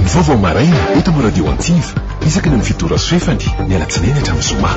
Ny vaovao maraina eto amin'ny radio antsiva isaky ny amin'ny fito ora sy fefany ny alatsinainy hatramin'ny zoma.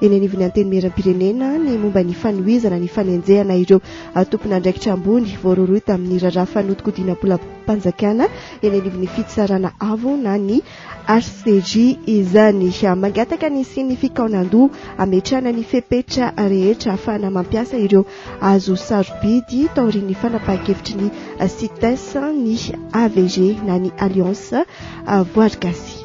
eny anivon'ny antenimieram-pirenena ny momba ny fanohizana ny fanenjehana ireo tompon'andraikitra ambony voaroiroy tamin'ny raharaha fanodikodiana bolam-panjakana eny anivon'ny fitsarana avo na ny HCJ izany. Mangataka ny hisian'ny fikaonandoha ametrahana ny fepetra rehetra ahafahana mampiasa ireo azo sarobidy taorian'ny fanapahan-kevitry ny CITES ny AVG na ny Alliance Voarigasy.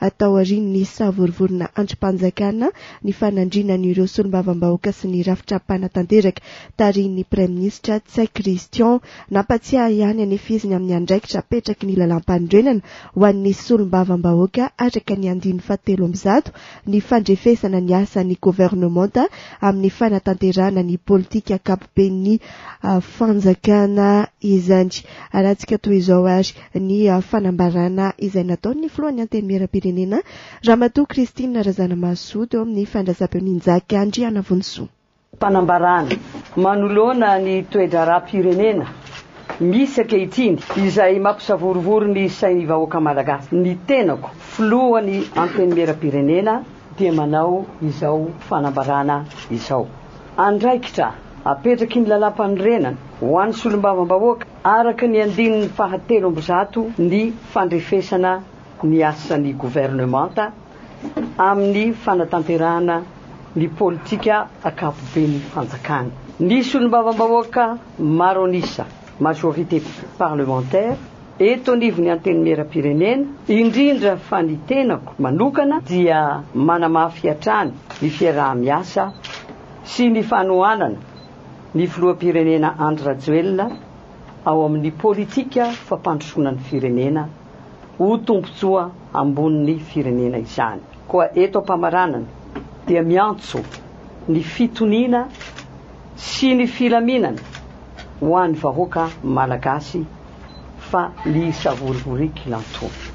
Atao aorian'ny savorovona andrim-panjakana ny fanandrinan'ireo solombavambahoaka sy ny rafitra mpanatanteraka tarihin'ny praiminisitra Tsay Christian. Nampatsiahy ihany anefa izy ny amin'ny andraikitra apetraky ny lalàmpanorenana ho an'ny solombavambahoaka araka ny andininy fahatelo amby zato ny fandrefesana ny asan'ny governemanta amin'ny fanatanterahana ny politika ankapoben'ny fanjakana izany. Alantsika toy izao ary. ny fanambarana izay nataon'ny filohan'ny Antenimieram-pirenena, Ramatoa Christine Razanamahasoa, teo amin'ny fandraisam-peo ny Njaky Andrianavonisoa. Fanambarana manoloana ny toe-draharaham-pirenena misy ankehitriny izay mampisavorovoro ny sain'ny vahoaka malagasy, ny tenako filohan'ny Antenimieram-pirenena dia manao izao fanambarana izao, andraikitra apetraky ny Lalàmpanorenana ho an'ny Solombavambahoaka, Araka ny andininy fahatelo amby zato ny fandrefesana ny asan'ny governemanta amin'ny fanatanterahana ny politika ankapoben'ny fanjakana. Ny solombavambahoaka maro an'isa, majorité parlementaire, eto anivon'ny Antenimierampirenena, indrindra fa ny tenako manokana, dia manamafy hatrany ny fiaraha-miasa sy ny fanohanana, ny filoham-pirenena Andry Rajoelina ao amin'ny politika fampandrosoana ny firenena ho tombontsoa ambonin'ny firenena izany. Koa eto am-pamaranana dia miantso ny fitoniana sy ny filaminana ho an'ny vahoaka Malagasy fa ny savorovorikilantoana.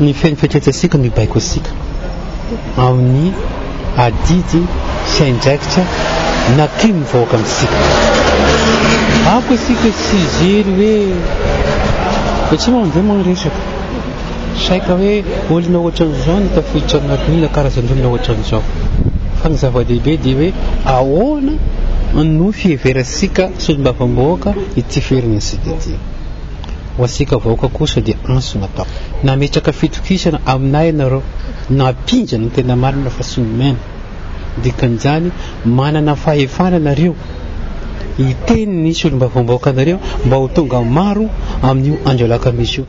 Ny feno fetretantsika no hibaiko antsika amin'ny adidy sy andraikitra nataon'ny vahoaka amintsika. Ako isika tsy hijery hoe satria moa amin'izay moa ny resaka. Saika hoe olona ohatran'izao no tafiditra anatin'io na karazan'olona ohatran'izao. Fa ny zava-dehibe dia hoe ahoana no fiheverantsika solombavambahoaka ity ferana isika ity. Ho antsika vahoaka kosa dia antso natao. Nametraka fitokisana aminay ianareo, nampinga ny tena marina fa tsy nomena. Dikan'izany, manana fahefana ianareo hiteny ny solombavambahoakanareo mba ho tonga maro amin'io andro alakamisy io.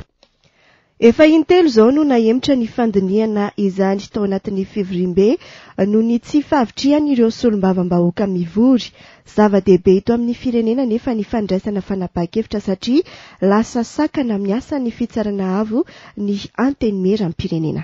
Efa in-telo izao no nahemotra ny fandinihana izany tao anatin'ny fivoriambe noho ny tsy fahavitrihan'ireo solombavambahoaka mivory. Zava-dehibe eto amin'ny firenena anefa ny fandraisana fanapahan-kevitra satria lasa sakana amin'ny asan'ny Fitsarana Avo ny Antenimieram-pirenena.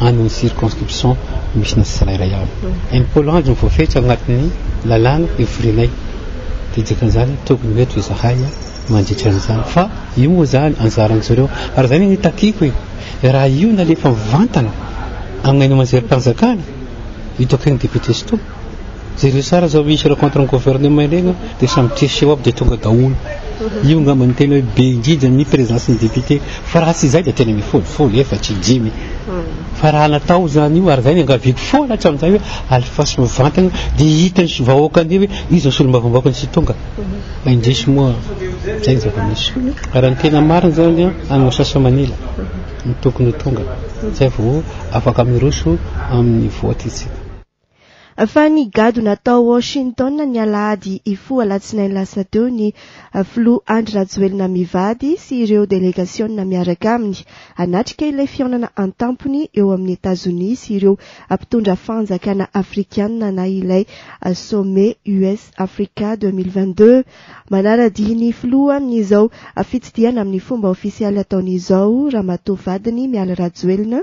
any amin'ny circonscription misy ny tsirairay avy. Impolo andro no voafetra ao anatin'ny lalàna hovorianay. Dia dikan'izany tokony ho eto izahay mandritra an'izany. Fa io moa izany anjaran'izy ireo. Ary izay no nitakiako e! Raha io no alefa mivantana aminay ny mazerim-panjakana, io takian'ny député Sotoa, Jereo tsara izao misy le contre ny gouvernement ireny an, dia samy tia seho aby dia tonga daholo. Io angamba ny tena hoe be indrindra ny présence ny député. Fa raha tsy izay dia tena mifolifoly, efatra, dimy. Fa raha natao izany io ary izay ny angaviako foana hatramin'izay hoe alefasy mivantana dia hita ny vahoaka andeha hoe iza ny solombavambahoaka ny tsy tonga. Fa indrisy moa izay ny zava-misy. Raha ny tena marina izany dia any Maosasamanila no tokony ho tonga. Izay vao afaka miroso amin'ny vote isika. Fa nigadona tao Washington ny alahady hifoha alatsinainy lasa teo ny filoha Andry Rajoelina mivady sy ireo delegasiona miaraka aminy hanatrika ilay fihaonana an-tampony eo amin'i Etazonia sy ireo mpitondra fanjakana afrikanina na ilay Sommet US-Africa 2022. Manara-dia ny filoha amin'izao fitsidihana amin'ny fomba ofisialy ataony izao Ramatoa vadiny Mialy Rajoelina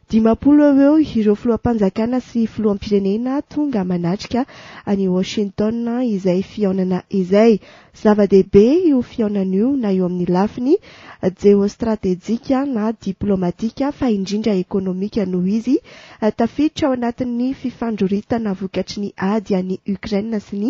Dimampolo eo ho eo ireo filoham-panjakana sy filoham-pirenena tonga manatrika any Washington izay fihaonana izay. Zava-dehibe io fihaonana io na eo amin'ny lafiny jeostratejika na diplaomatika fa indrindra ekonomika noho izy tafiditra ao anatin'ny fifandroritana vokatry ny ady any Ukraine sy ny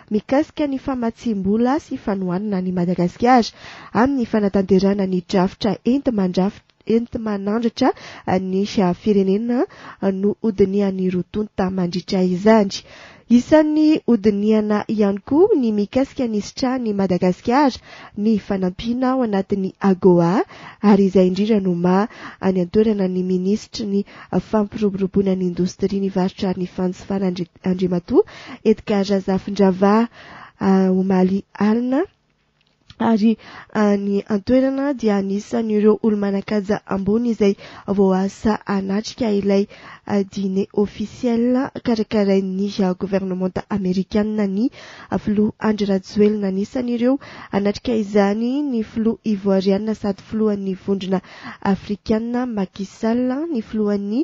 mikasika ny famatsiam-bola sy fanohanana an'i Madagasikara amin'ny fanatanterahana ny drafitra enti-manandratra ny firenena no hodinihan'ny roa tonta mandritra izany. Isan'ny hodinihana ihany koa ny mikasika ny hisitrahan'i Madagasikara ny fanampiana ao anatin'ny AGOA ary izay indrindra no maha any an-toerana ny minisitry ny Fampiroboroboana ny indostria, ny varotra ary ny fanjifanana Andriamatoa Edgard Razafindravaha omaly alina ary ny antoerana dia anisan'ireo olo-manan-kaja ambony izay voaasa hanatrika ilay dîner officiel karakarain'ny governemanta amerikana ny filoha Andry Rajoelina. Anisan'ireo hanatrika izany ny filoha ivoariana sady filohan'ny vondrona afrikana Macky Sall, ny filohan'ny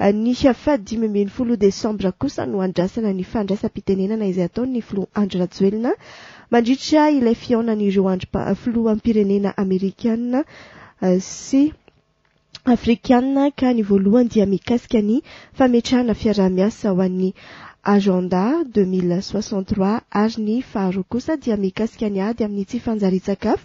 Ny faha dimy ambin'ny folo desambra kosa no andrasana ny fandraisam-pitenenana izay ataon'ny filoha Andry Rajoelina mandritra ilay fihaonan'ireo andrim-pa filoham-pirenena amerikana sy afrikana ka ny voalohany dia mikasika ny fametrahana fiaraha-miasa ho an'ny Agenda 2063 ary ny faharoa kosa dia mikasika ny ady amin'ny tsy fanjarian-tsakafo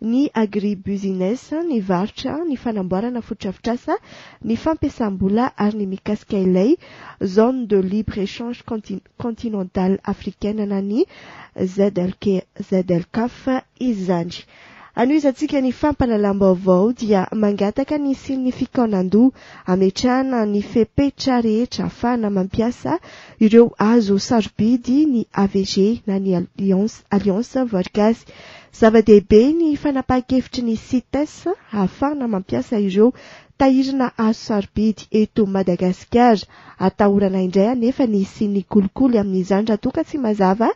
ny agribusiness, ny varotra, ny fanamboarana fotodrafitrasa, ny fampiasam-bola ary ny mikasika ilay Zone de libre échange continentale africaine na ny ZLCAF izany. Hanohizantsika ny fampahalalam-baovao dia mangataka ny significant nandoa hametrahana ny fepetra rehetra ahafahana mampiasa Ireo hazo sarobidy ny AVG na ny Alliance, Alliance Voarigasy. Zava-dehibe ny fanapahan-kevitry ny Cites hahafahana mampiasa ireo tahirina hazo sarobidy eto Madagasikara. Atahorana indray anefa ny hisian'ny kolikoly amin'izany raha toa ka tsy mazava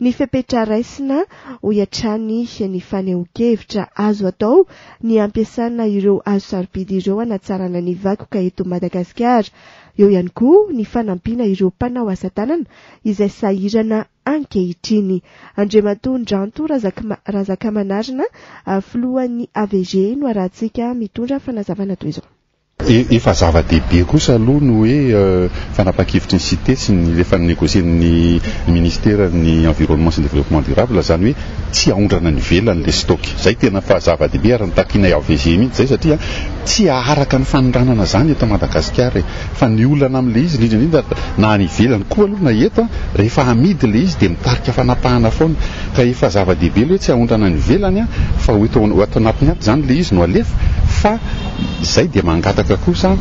ny fepetra raisina, hoy hatrany ny fanehoan-kevitra. Azo atao ny hampiasana ireo hazo sarobidy ireo hanatsarana ny vakoka eto Madagasikara. Eo ihany koa ny fanampiana ireo mpanao asa tanana izay sahirana ankehitriny. Andriamatoa Ndranto Razakma Razakamanarina, filohan'ny AVG no arahantsika mitondra fanazavana toy izao. Efa zava-dehibe kosa aloha ny hoe fanapahan-kevitry ny Cite sy ny efa negosien'ny Ministeran'ny Environnement sy ny Développement Durable, izany hoe tsy aondrana any ivelany ilay stock. Izay tena fa zava-dehibe ary ny takinay AVG mihitsy izay satria. Tsy haharaka ny fanondranana izany eto Madagasikara e! Fa ny olana amin'ilay izy indrindra indrindra na any ivelany koa aloha na eto an! Rehefa hamidy ilay izy dia mitarika fanapahana foana. Ka efa zava-dehibe ilay hoe tsy haondrana any ivelany an! Fa ho eto ho ato anatiny ato izany ilay izy no alefa fa izay dia mangataka kosa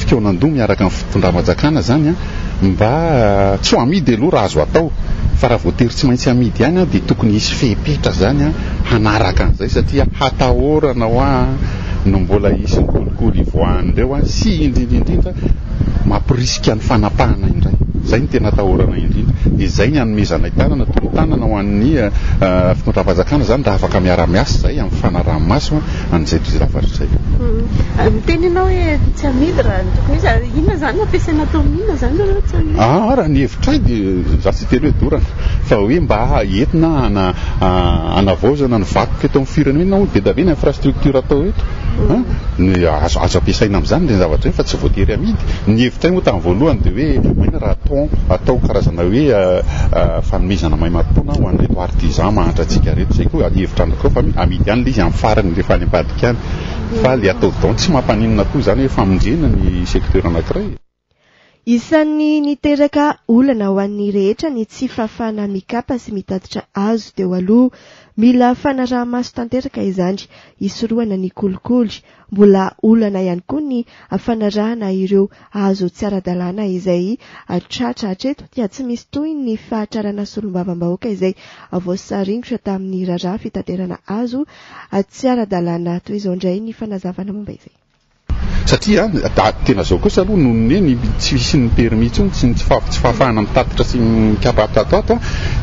fikaonandoha miaraka amin'ny fitondram-panjakana izany an! Mba tsy ho amidy aloha raha azo atao, fa raha voatery tsy maintsy amidy ihany an, dia tokony hisy fepetra izany an hanaraka an'izay satria hatahorana hoa no mbola hisy ny kolikoly hivoahany ireo an, sy indrindra indrindra mampirisika ny fanapahana indray. Izay no tena atahorana indrindra. Dia izay ny hanomezanay tanana, tolo-tanana ho an'ny fitondram-panjakana izany raha afaka miara-miasa izay amin'ny fanaraha-maso an, an'izay toe-javatra izay. Ny teninao hoe tsy amidy raha ny tokony izy, ary inona izany no ampiasaina atao amin'inona izany raha hoe tsy amidy? Ah, raha ny hevitray dia izaho tsy hiteny hoe dorana, fa hoe mba entina hana, hanavaozana ny vakoka eto amin'ny firenena hono, be dia be ny infrastructure atao eto an, ny azo, azo ampiasaina amin'izany ireny zavatra ireny fa tsy voatery amidy. Ny hevitray moa tamin'ny voalohany dia hoe maina raha atao, atao karazana hoe fanomezana maimaim-poana ho an'ireto. Dia izaho mahantra antsika rehetra. Izay koa ny hevitra anao koa fa hoe amidy any ilay izy amin'ny farany rehefa any ambadika any. Fa ilay atao don tsy mampaninona koa izany hoe famonjena ny secteur anankiray e. Isan'ny niteraka olana ho an'ny rehetra ny tsy fahafahana mikapa sy mitatitra hazo teo aloha. Mila fanaraha-maso tanteraka izany hisorohana ny kolikoly. Mbola olana ihany koa ny fanarahana ireo hazo tsy ara-dalàna izay tratra hatreto dia tsy misy tohiny ny fahatrarana solombavambahoaka izay voasaringotra tamin'ny raharaha fitaterana hazo tsy ara-dalàna toy izao indray ny fanazavana momba izay. Satria tena izao kosa aloha noho ny hoe ny tsy hisian'ny permis intsony sy ny tsy Tsy fahafahana mitatitra sy mikapa atatoato an,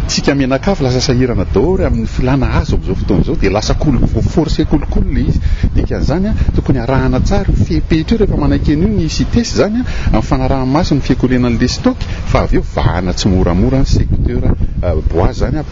tsika mianakavy lasa sahirana daoly amin'ny filana azy amin'izao fotoana izao dia lasa kolo voaforce kolikoly ilay izy, dikan'izany an tokony arahana tsara io fepetra io rehefa manaiky an'io ny CITES izany an, amin'ny fanaraha-maso ny fikolena an'ilay stock fa avy eo vahana tsimoramora ny secteur bois izany an.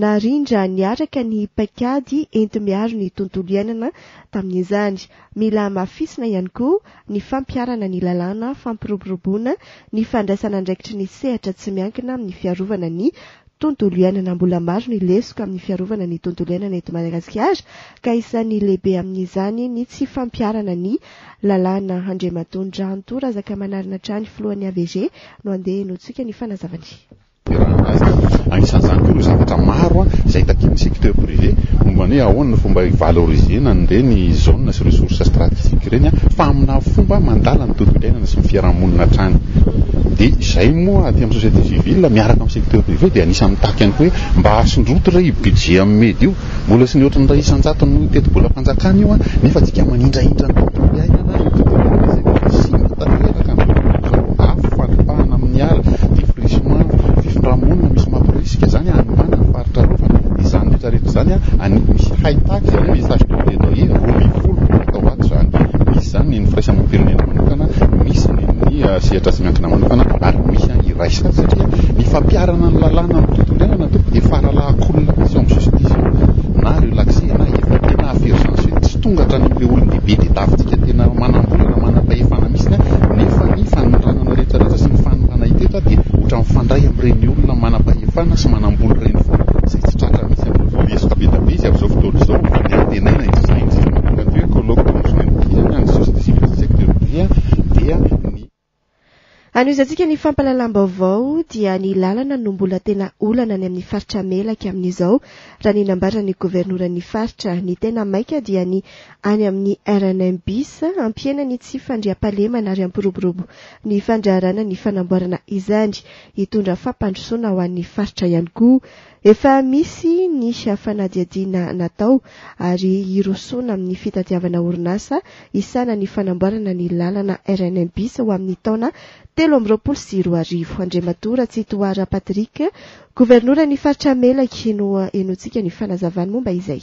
Narindra niaraka ny paikady enti-miaro ny tontolo iainana tamin'izany. Mila hamafisina ihany koa ny fampiharana ny lalàna fampiroboroboana ny fandraisana andraikitry ny sehatra tsy miankina amin'ny fiarovana ny tontolo iainana. Mbola maro ny lesoka amin'ny fiarovana ny tontolo iainana eto Madagasikara ka isan'ny lehibe amin'izany ny tsy fampiharana ny lalàna. Andriamatoa Ndrahantoro Razakamanarina hatrany filohan'ny AVG no andeha henointsika ny fanazavany. Anisan'izany koa ireo zavatra maro izay takian'ny secteur privé momba ny hoe ahoana no fomba hi-valoriser-na an'ireny zone sy ireo sources stratégiques ireny fa amina fomba mandala ny tontolo iainana sy ny fiarahamonina hatrany. Dia izay moa aty amin'ny société civile miaraka amin'ny secteur privé dia anisan'ny mitaky ihany koa hoe mba asondroty re io budget amin'ny MEDD io. Mbola sy ny ohatran'ny iray isan-jaton'io tetibolam-panjakana io nefa antsika manindrahindra ny tontolo iainana, io tontolo izay mbola simba tanteraka amin'izao fotoana izao, afo fanopahana amin'ny ala, défrichement, fifindra-monina misy mamporisika izany hanomanana ny faritra hafa, izany rehetrarehetra izany anidy misy haitaky izany hoe message de plaidoyer roa ambin'ny folo miaraka ao ato izany, misy izany ny ny firaisamonim-pirenena manokana, misy ny ny sehatra tsy miankina manokana ary misy Raha izany satria ny fampiharana ny lalàna amin'ny tontolo iainana tompoko dia faralahakolina mihitsy eo amin'ny justice io. Na relaxé na évité na affaire sens unique tsy tonga hatrany amin'ilay olon-dehibe dia tafintsika tena manam-bola na manam-pahefana mihitsy ny any nefa ny fanondranana rehetrarehetra sy ny fanomrana hita eto dia ohatra mifandray amin'ireny olona manam-pahefana sy manam-bola ireny foana izay tsy tratra mihitsy amin'ireo lesoka be dia be izy amin'izao fotoana izao fa ny antenaina indrindra indrindra na dia hoe colloque conjoint izany any justice civile sy secteur privé any dia ny Anohizantsika ny fampahalalam-baovao dia ny lalana no mbola tena olana any amin'ny faritra Melaky amin'izao raha ny nambaran'ny governoran'ny faritra. Ny tena maika dia ny any amin'ny rnm bis hampihena ny tsy fandriampahalemana ary hampiroborobo ny fandraharana ny fanamboarana izany hitondra fampandrosoana ho an'ny faritra ihany koa Efa misy ny fanadihadiana natao ary hirosoana amin'ny fitadiavana orinasa hisahana ny fanamboarana ny lalana rn bis ho amin'ny taona telo amby roapolo sy roa arivo. Andriamatoa Ratsitohara Patrick, Governoran'ny Faritra Melaky no henointsika ny fanazavany momba izay.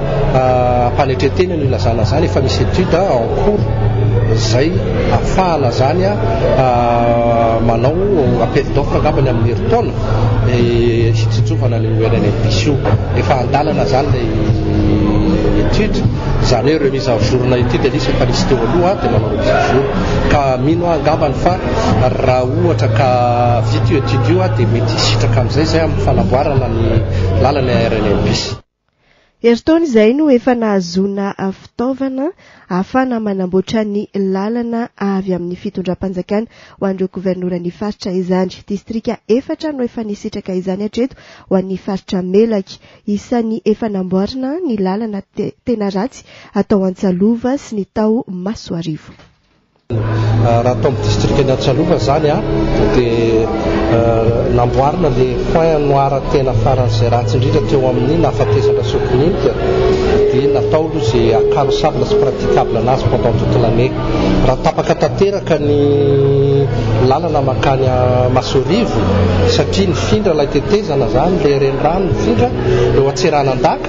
ampanetren-tena no ilazana zany efa misy étude en cours zay afahana zany manao appel d'offre angambany amin'ny herintaona hitsinjovana ny ONNPC io efa andalana zany lay étude zany hoe remise à jour na étude aloha efa nisy teo aloha dia manao remise à jour ka mino angambany fa raha ohatra ka vita io étude io dia mety hisitraka amin'izay zay amin'ny fanamboarana ny lalana RNNPC Herintaona izay no efa nahazoana fitaovana ahafahana manamboatra ny lalana avy amin'ny fitondram-panjakana ho an'ireo governoran'ny faritra izany. Distrika efatra no efa nisitraka izany hatreto ho an'ny faritra Melaky. Isan'ny efa namboarina ny lalana Tenaratsy, Taoansalova sy ny tao Masoarivo. Raha tao amin'ny distrikan'i Antsalova izany dia namboarina ilay point noir tena faran'izay ratsy indrindra teo amin'ny nahafatesana Sokiminika dia natao aloha izay acarrossable sy praticable anazy pendant toute l'année. Raha tapaka tanteraka ny lalana mankany Masorivo satria nifindra ilay tetezana izany, ilay renirano nifindra eo Antseranandaka.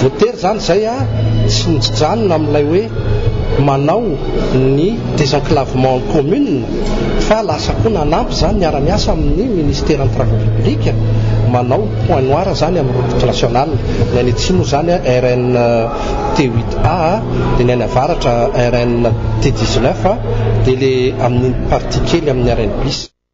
Voatery izany izay a, tsy mijanona amin'ilay hoe manao ny désenclavement en commune fa lasa koa nanampy izany miara-miasa amin'ny Ministère ny Travaux Publics manao point noir izany amin'ny route nationale. Ny any atsimo izany RN T8A dia ny any avaratra RN T19 dia ilay amin'iny partie kely amin'ny arrêt ny bus.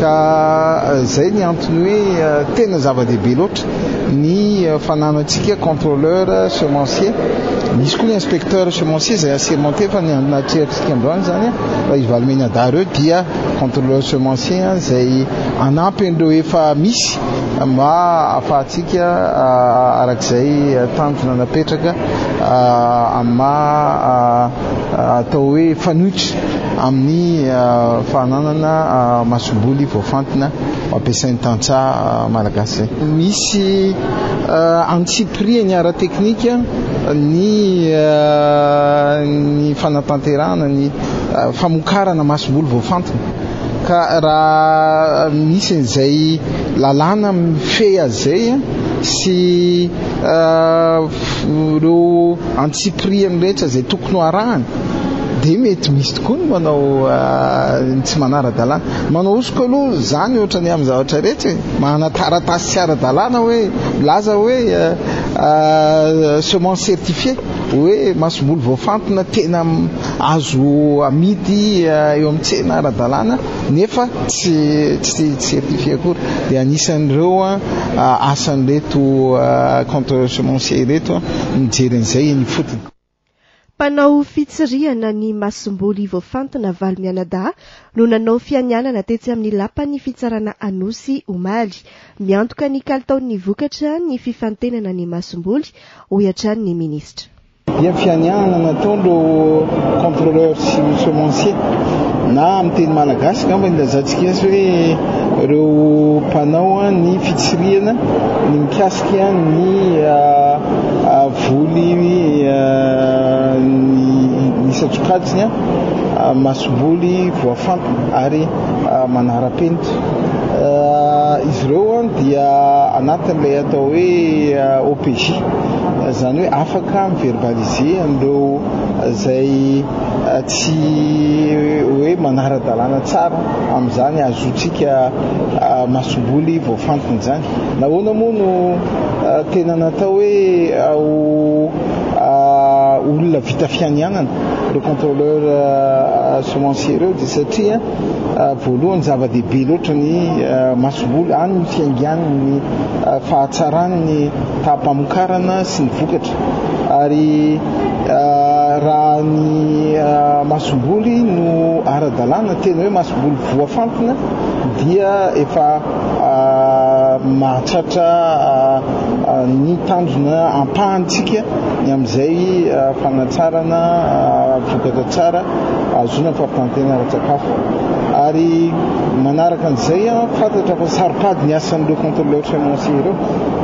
Ka izay ny antony hoe tena zava-dehibe loatra ny fananantsika contrôleur semencier. Misy koa ny inspecteur semencier izay assermenté fa ny anatrehantsika androany izany raha i Valomeniadahy ireo dia contrôleur semencier izay hanampy an'ireo efa misy mba hahafahantsika araka izay tanjona napetraka amin'ny maha atao hoe fanoitra amin'ny fananana masomboly voafantina ampiasain'ny tantsaha malagasy. Misy antsipirihany ara-teknika ny ny fanatanterahana ny famokarana masomboly voafantina ka raha misy an'izay lalàna mifehy azy izay sy ireo Antsipirihan'ny rehetra izay tokony ho arahana dia mety misy tokoa ny manao ny tsy manara-dalàna. Manao hosoka aloha izany ohatra ny amin'ny zavatra rehetra e. Manana taratasy tsy ara-dalàna hoe milaza hoe semence certifiée, hoe masomboly voafantina tena azo amidy eo amin'ny tsena ara-dalàna. nefa tsy tsy certifié akory dia anisan'ireo asan'ireto contre semencier ireto mijery an'izay eny ifotony. Mpanao fitsirihana ny masomboly voafantina valo mianadahy no nanao fianianana tetsy amin'ny lapan'ny fitsarana Anosy omaly. Miantoka ny kalitaon'ny vokatra ny fifantenana ny masomboly, hoy hatrany ny minisitra. dia ny fianianana nataon'ireo contrôleur sy semencier na amin'ny teny malagasy angamba nilazantsika azy hoe ireo mpanao ny fitsirihana ny mikasika ny voly ny isan-tsokajiny masom-boly voafantina ary manara-penitra izy ireo dia anatin'ilay atao hoe OPJ Izany hoe afaka mi-verbaliser an'ireo izay tsy hoe manara-dalàna tsara amin'izany hahazoantsika masomboly voafantina izany. Nahoana moa no tena natao hoe ho olona vita fianianana ireo contrôleur semencier ireo dia satria voalohany zava-dehibe loatra ny masomboly, any no fiaingan'ny fahatsaran'ny taha-pamokarana sy ny vokatra ary raha ny masomboly no ara-dalàna, tena hoe masomboly voafantina dia efa mahatratra ny tanjona ampahantsika ny amin'izay fanatsarana vokatra tsara ahazoana ny fampitantena ara-tsakafo ary manaraka an'izay fantatra fa saro-pady ny asan'ireo contrôleurs semenciers ireo.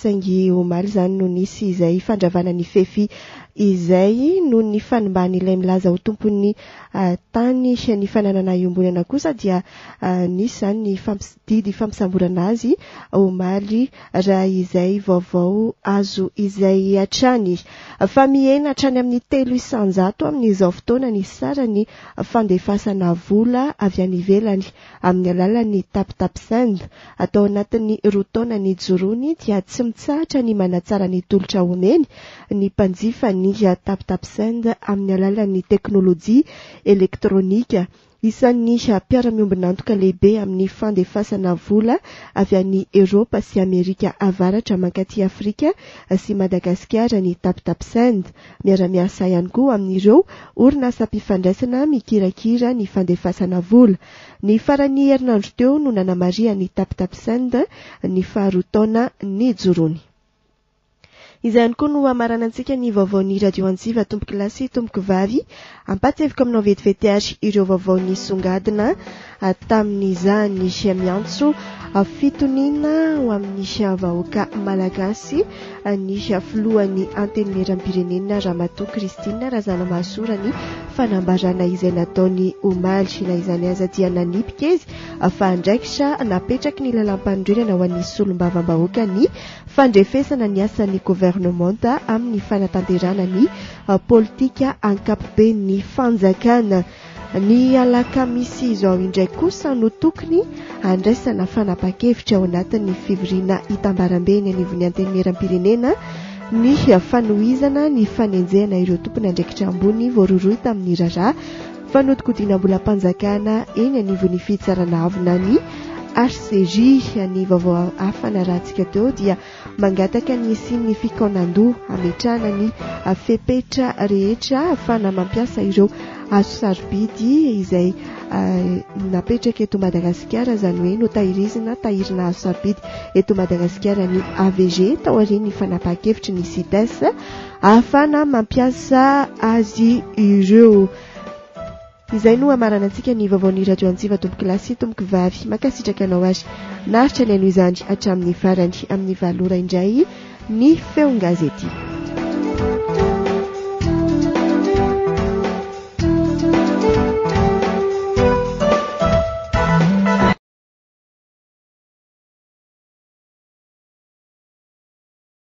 saingy omaly izany no nisy izay fandravana ny fefy izay noho ny fanimban'ilay milaza ho tompon'ny ah, tany ny fananana iombonana kosa dia ah, nisy izany ny fampis, didy fampisamborana azy omaly raha izay vaovao azo izay hatrany fa mihena hatrany amin'ny telo isanjato amin'izao fotoana ny sarany fandefasana vola avy any ivelany amin'ny alalan'ny Tap Tap Send. Atao anatin'ny roa taona nijoroany dia tsy mitsahatra ny manatsara ny tolotra omeny ny mpanjifa ny Tap Tap Send amin'ny alalan'ny teknolojia elektronika. Isan'ny mpiara-miombon'antoka lehibe amin'ny fandefasana vola avy any Eoropa sy Amerika Avaratra mankaty Afrika sy Madagasikara ny Tap Tap Send. Miara-miasa ihany koa amin'ireo orinasam-pifandraisana mikirakira ny fandefasana vola. Ny faran'ny herinandro teo no nanamarihan'ny TapTapSend ny faharoa taona nijoroany. Izay ihany koa no hamaranantsika ny vaovaon'ny Radio Antsiva Tompokolahy sy Tompokovavy Ampahatsiahiviko aminao vetivety ary ireo vaovao nisongadina tamin'izany miantso fitoniana ho amin'ny vahoaka malagasy ny filohan'ny antenimieram-pirenena Ramatoa Christine Razanamahasoa ny fanambarana izay nataony omaly. Na izany aza dia nanipika izy fa andraikitra napetraky ny lalàmpanorenana ho an'ny solombavambahoaka ny fandrefesana ny asan'ny governemanta amin'ny fanatanterahana ny politika ankapoben'ny fanjakana. Ny alakamisy izao indray kosa no tokony handraisana fanapahan-kevitra ao anatin'ny fivoriana hitambarambe ny anivon'ny antenimieram-pirenena ny fanohizana ny fanenjehana ireo tompon'andraikitra ambony voarohirohy tamin'ny raharaha fanodinkodinam-bolam-panjakana eny anivon'ny fitsarana avona ny HCJ. Ny vaovao hafa narahantsika teo dia Mangataka ny hisian'ny fikaonandoha hametrahana ny fepetra rehetra ahafahana mampiasa ireo hazo sarobidy izay napetraka eto Madagasikara, izany hoe notahirizina tahirina hazo sarobidy eto Madagasikara ny AVG taorian'ny fanapahan-kevitry ny CITES ahafahana mampiasa azy ireo. Izay no hamarana antsika ny vaovaon'ny radio antsiva tompoko lahy sy tompoko vavy mankasitraka anao ary naritra ny aino izany hatramin'ny farany amin'ny valora indray ny feongazety